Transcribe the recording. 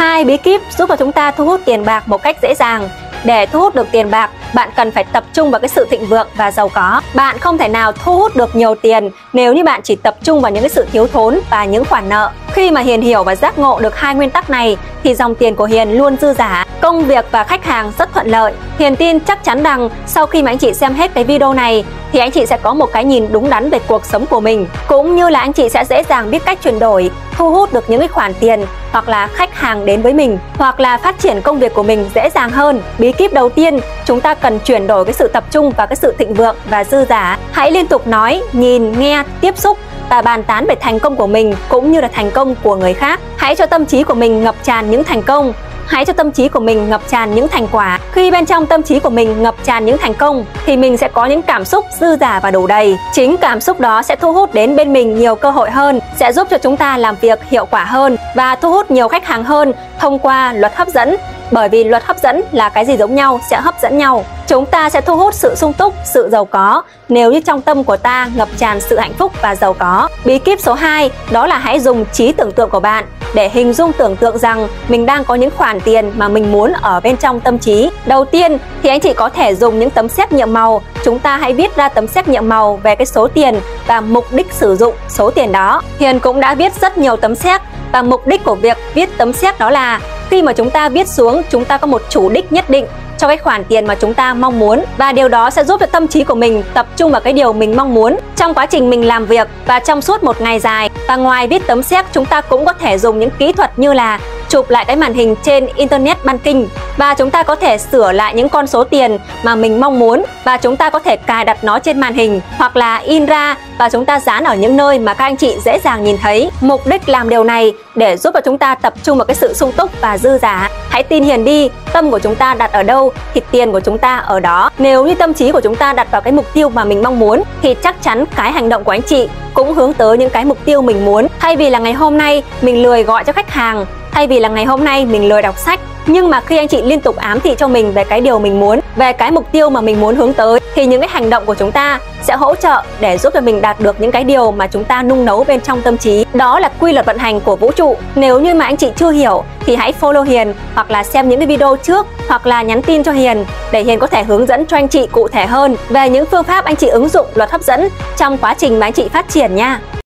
Hai bí kíp giúp cho chúng ta thu hút tiền bạc một cách dễ dàng. Để thu hút được tiền bạc, bạn cần phải tập trung vào cái sự thịnh vượng và giàu có. Bạn không thể nào thu hút được nhiều tiền nếu như bạn chỉ tập trung vào những cái sự thiếu thốn và những khoản nợ. Khi mà Hiền hiểu và giác ngộ được hai nguyên tắc này thì dòng tiền của Hiền luôn dư giả, công việc và khách hàng rất thuận lợi. Hiền tin chắc chắn rằng sau khi mà anh chị xem hết cái video này thì anh chị sẽ có một cái nhìn đúng đắn về cuộc sống của mình cũng như là anh chị sẽ dễ dàng biết cách chuyển đổi, thu hút được những cái khoản tiền hoặc là khách hàng đến với mình hoặc là phát triển công việc của mình dễ dàng hơn. Bí kíp đầu tiên, chúng ta cần chuyển đổi cái sự tập trung vào cái sự thịnh vượng và dư giả. Hãy liên tục nói, nhìn, nghe, tiếp xúc và bàn tán về thành công của mình cũng như là thành công của người khác. Hãy cho tâm trí của mình ngập tràn những thành công hãy cho tâm trí của mình ngập tràn những thành quả. Khi bên trong tâm trí của mình ngập tràn những thành công thì mình sẽ có những cảm xúc dư giả và đủ đầy. Chính cảm xúc đó sẽ thu hút đến bên mình nhiều cơ hội hơn, sẽ giúp cho chúng ta làm việc hiệu quả hơn và thu hút nhiều khách hàng hơn thông qua luật hấp dẫn. Bởi vì luật hấp dẫn là cái gì giống nhau sẽ hấp dẫn nhau. Chúng ta sẽ thu hút sự sung túc, sự giàu có nếu như trong tâm của ta ngập tràn sự hạnh phúc và giàu có. Bí kíp số 2 đó là hãy dùng trí tưởng tượng của bạn để hình dung tưởng tượng rằng mình đang có những khoản tiền mà mình muốn ở bên trong tâm trí. Đầu tiên, thì anh chị có thể dùng những tấm xét nghiệm màu. Chúng ta hãy viết ra tấm xét nghiệm màu về cái số tiền và mục đích sử dụng số tiền đó. Hiền cũng đã viết rất nhiều tấm xét và mục đích của việc viết tấm xét đó là khi mà chúng ta viết xuống, chúng ta có một chủ đích nhất định cho cái khoản tiền mà chúng ta mong muốn. Và điều đó sẽ giúp cho tâm trí của mình tập trung vào cái điều mình mong muốn. Trong quá trình mình làm việc và trong suốt một ngày dài, và ngoài viết tấm séc chúng ta cũng có thể dùng những kỹ thuật như là chụp lại cái màn hình trên internet banking và chúng ta có thể sửa lại những con số tiền mà mình mong muốn và chúng ta có thể cài đặt nó trên màn hình hoặc là in ra và chúng ta dán ở những nơi mà các anh chị dễ dàng nhìn thấy. Mục đích làm điều này để giúp cho chúng ta tập trung vào cái sự sung túc và dư giả. Hãy tin Hiền đi, tâm của chúng ta đặt ở đâu thì tiền của chúng ta ở đó. Nếu như tâm trí của chúng ta đặt vào cái mục tiêu mà mình mong muốn thì chắc chắn cái hành động của anh chị cũng hướng tới những cái mục tiêu mình muốn. Thay vì là ngày hôm nay mình lười gọi cho khách hàng, thay vì là ngày hôm nay mình lười đọc sách, nhưng mà khi anh chị liên tục ám thị cho mình về cái điều mình muốn, về cái mục tiêu mà mình muốn hướng tới, thì những cái hành động của chúng ta sẽ hỗ trợ để giúp cho mình đạt được những cái điều mà chúng ta nung nấu bên trong tâm trí. Đó là quy luật vận hành của vũ trụ. Nếu như mà anh chị chưa hiểu, thì hãy follow Hiền, hoặc là xem những cái video trước, hoặc là nhắn tin cho Hiền, để Hiền có thể hướng dẫn cho anh chị cụ thể hơn về những phương pháp anh chị ứng dụng luật hấp dẫn trong quá trình mà anh chị phát triển nha.